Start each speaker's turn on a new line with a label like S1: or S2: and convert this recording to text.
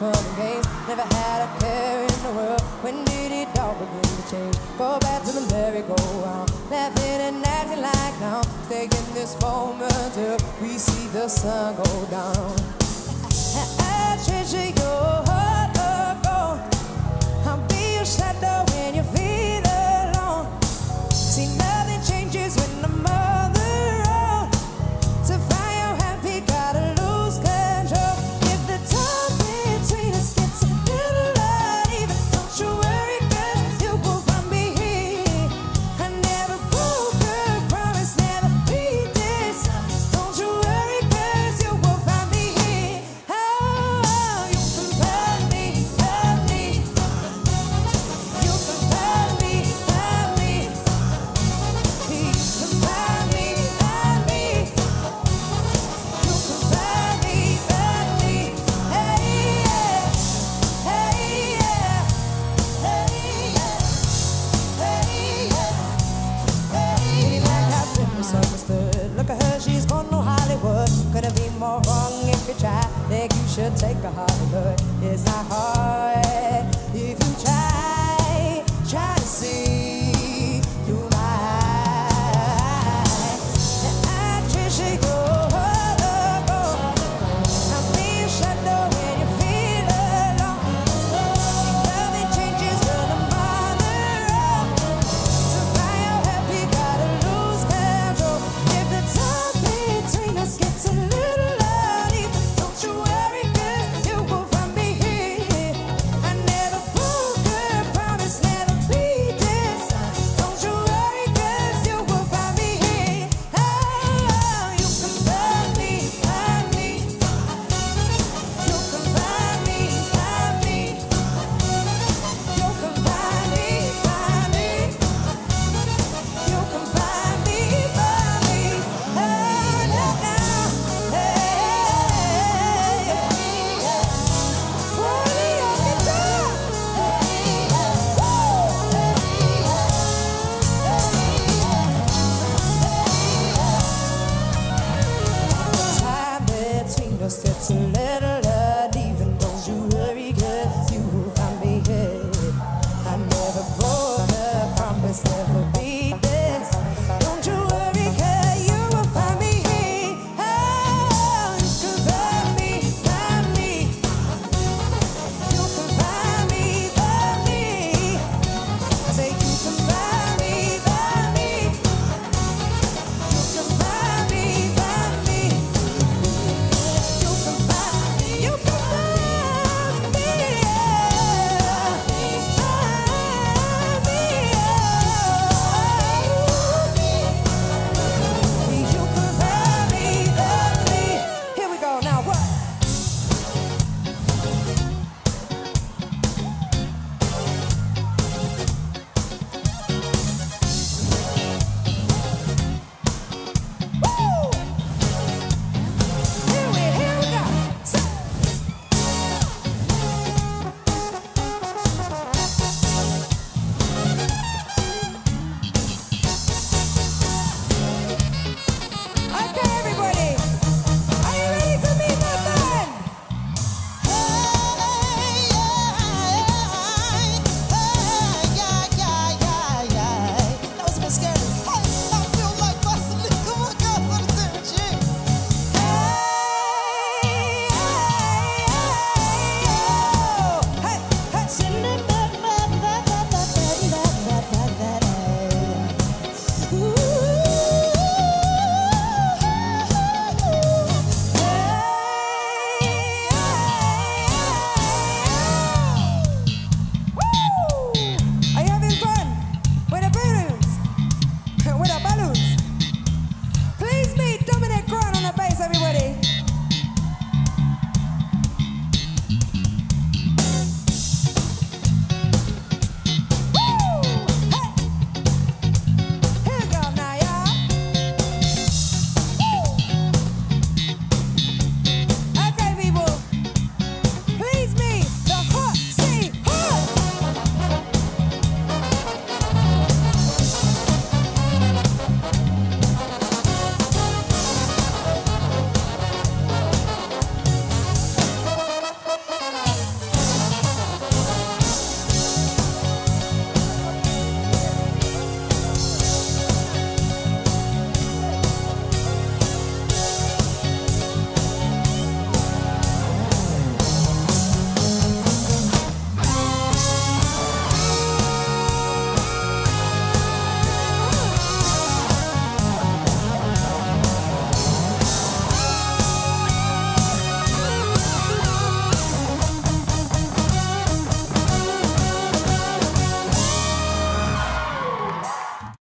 S1: was fun and games. Never had a care in the world. When did it all begin to change? Go back to the merry-go-round, laughing and acting like now. Taking this moment till we see the sun go down. alcohol, is it's high. just it's a letter.